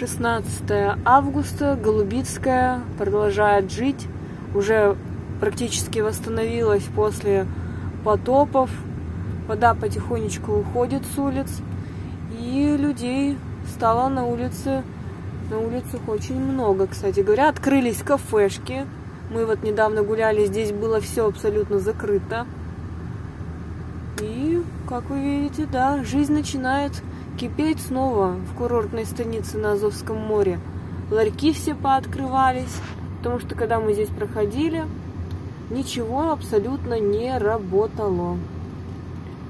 16 августа, Голубицкая продолжает жить, уже практически восстановилась после потопов, вода потихонечку уходит с улиц, и людей стало на улице, на улицах очень много, кстати говоря. Открылись кафешки, мы вот недавно гуляли, здесь было все абсолютно закрыто. И, как вы видите, да, жизнь начинает кипеть снова в курортной станице на Азовском море. Ларьки все пооткрывались, потому что когда мы здесь проходили, ничего абсолютно не работало.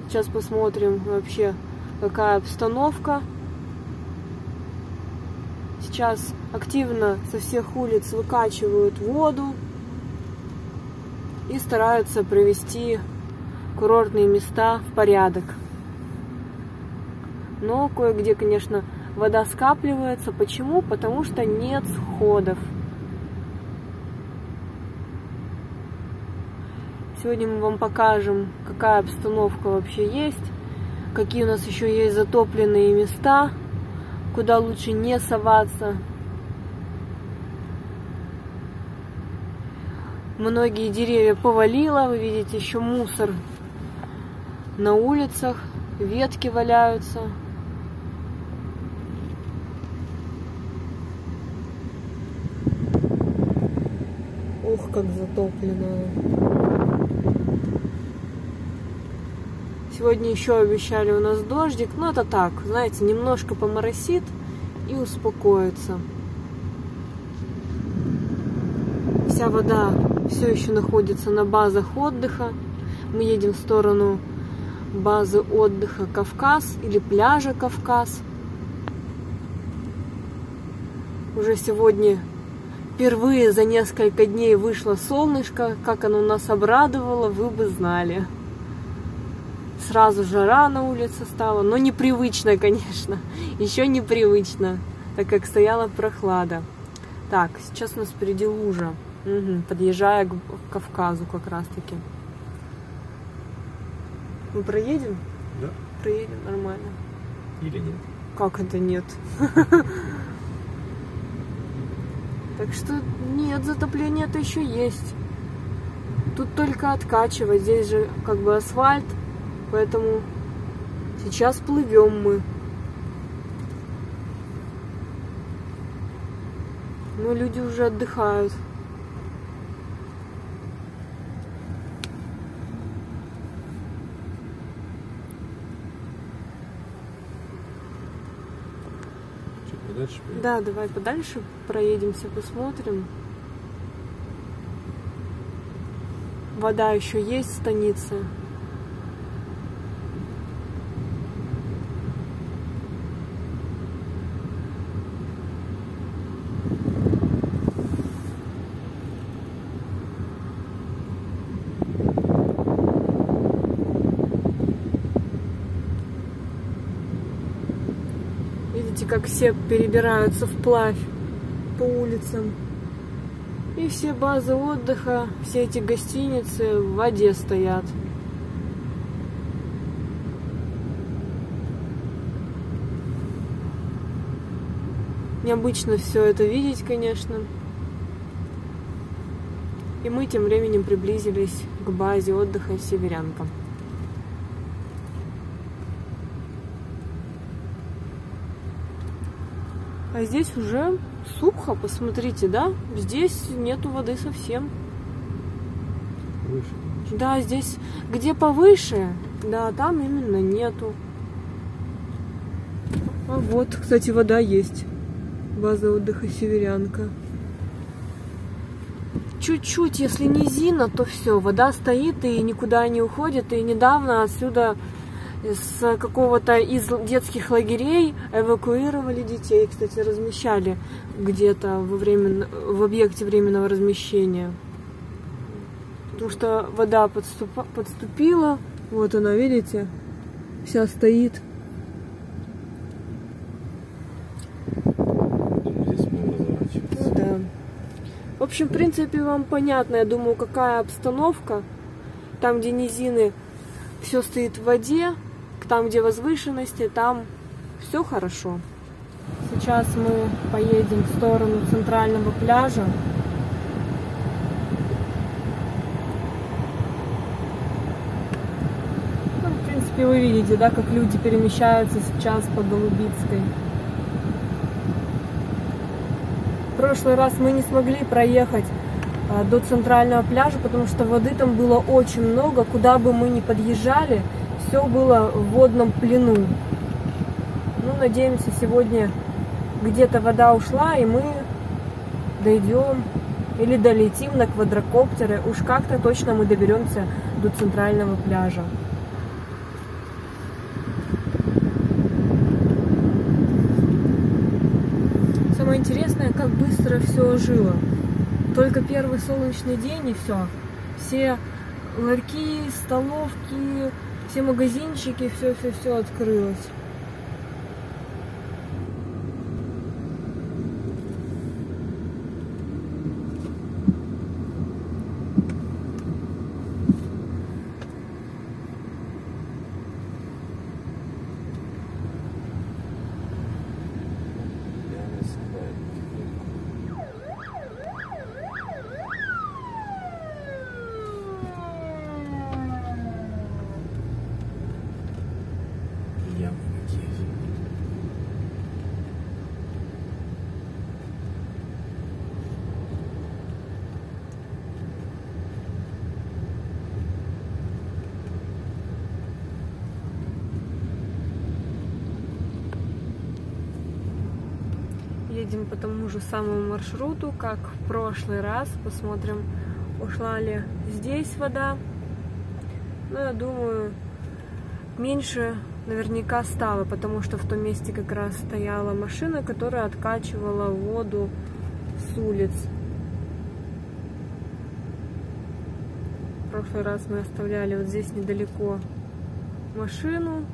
Сейчас посмотрим вообще, какая обстановка. Сейчас активно со всех улиц выкачивают воду и стараются привести курортные места в порядок но кое-где, конечно, вода скапливается. Почему? Потому что нет сходов. Сегодня мы вам покажем, какая обстановка вообще есть, какие у нас еще есть затопленные места, куда лучше не соваться. Многие деревья повалило, вы видите еще мусор на улицах, ветки валяются. Ух, как затоплено. Сегодня еще обещали у нас дождик. Но это так, знаете, немножко поморосит и успокоится. Вся вода все еще находится на базах отдыха. Мы едем в сторону базы отдыха Кавказ или пляжа Кавказ. Уже сегодня впервые за несколько дней вышло солнышко, как оно нас обрадовало, вы бы знали. Сразу жара на улице стала, но непривычно, конечно, еще непривычно, так как стояла прохлада. Так, сейчас у нас впереди лужа, угу, подъезжая к Кавказу как раз таки. Мы проедем? Да. Проедем нормально. Или нет? Как это нет? Так что нет, затопление это еще есть. Тут только откачивать. Здесь же как бы асфальт, поэтому сейчас плывем мы. Но люди уже отдыхают. Подальше поедем? Да, давай подальше проедемся, посмотрим. Вода еще есть в станице. Видите, как все перебираются вплавь по улицам. И все базы отдыха, все эти гостиницы в воде стоят. Необычно все это видеть, конечно. И мы тем временем приблизились к базе отдыха Северянка. А здесь уже сухо, посмотрите, да? Здесь нету воды совсем. Выше. Да, здесь где повыше, да, там именно нету. А вот, кстати, вода есть. База отдыха Северянка. Чуть-чуть, если низина, то все, вода стоит и никуда не уходит. И недавно отсюда с какого-то из детских лагерей эвакуировали детей, кстати, размещали где-то во время, в объекте временного размещения. Потому что вода подступа, подступила, вот она, видите, вся стоит. Ну да. В общем, в принципе, вам понятно, я думаю, какая обстановка. Там, где низины, все стоит в воде, там, где возвышенности, там все хорошо. Сейчас мы поедем в сторону центрального пляжа. Ну, в принципе, вы видите, да, как люди перемещаются сейчас по Голубицкой. В прошлый раз мы не смогли проехать а, до центрального пляжа, потому что воды там было очень много. Куда бы мы ни подъезжали, все было в водном плену. Ну, надеемся, сегодня где-то вода ушла, и мы дойдем или долетим на квадрокоптеры. Уж как-то точно мы доберемся до центрального пляжа. Самое интересное, как быстро все ожило. Только первый солнечный день и все. Все ларьки, столовки, все магазинчики, все-все-все открылось. Едем по тому же самому маршруту, как в прошлый раз. Посмотрим, ушла ли здесь вода. Но я думаю, меньше наверняка стало, потому что в том месте как раз стояла машина, которая откачивала воду с улиц. В прошлый раз мы оставляли вот здесь недалеко машину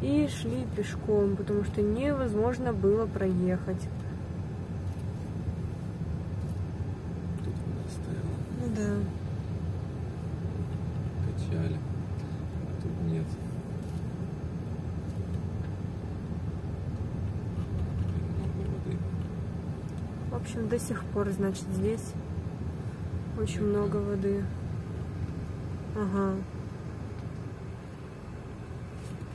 и шли пешком, потому что невозможно было проехать. Да. Качали. А тут нет. Много воды. В общем, до сих пор, значит, здесь очень много воды. Ага.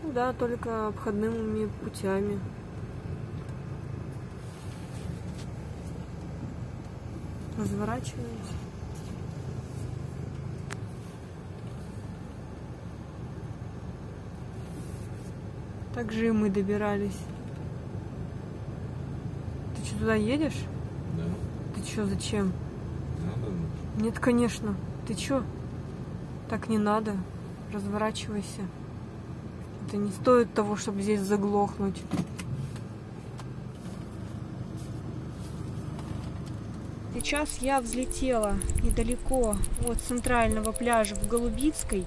Ну да, только обходными путями. Разворачиваемся. Так же и мы добирались. Ты что, туда едешь? Да. Ты что, зачем? Надо. Нет, конечно. Ты что? Так не надо. Разворачивайся. Это не стоит того, чтобы здесь заглохнуть. Сейчас я взлетела недалеко от центрального пляжа в Голубицкой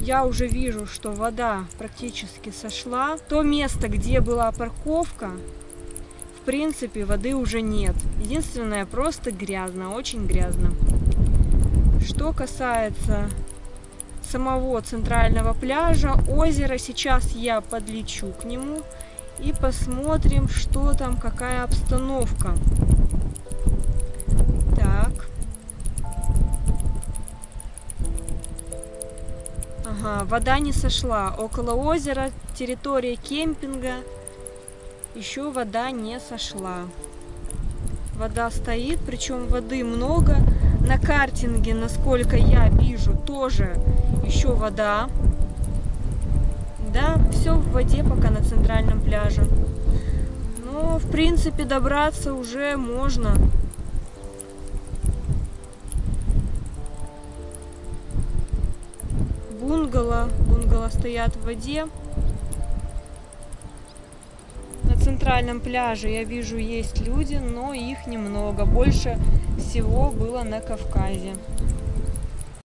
я уже вижу, что вода практически сошла. То место, где была парковка, принципе, воды уже нет. Единственное, просто грязно, очень грязно. Что касается самого центрального пляжа, озера, сейчас я подлечу к нему и посмотрим, что там, какая обстановка. Ага, вода не сошла. Около озера, территория кемпинга, еще вода не сошла. Вода стоит, причем воды много. На картинге, насколько я вижу, тоже еще вода. Да, все в воде пока на центральном пляже. Но, в принципе, добраться уже можно. бунгало. Бунгало стоят в воде. Центральном пляже я вижу есть люди, но их немного. Больше всего было на Кавказе.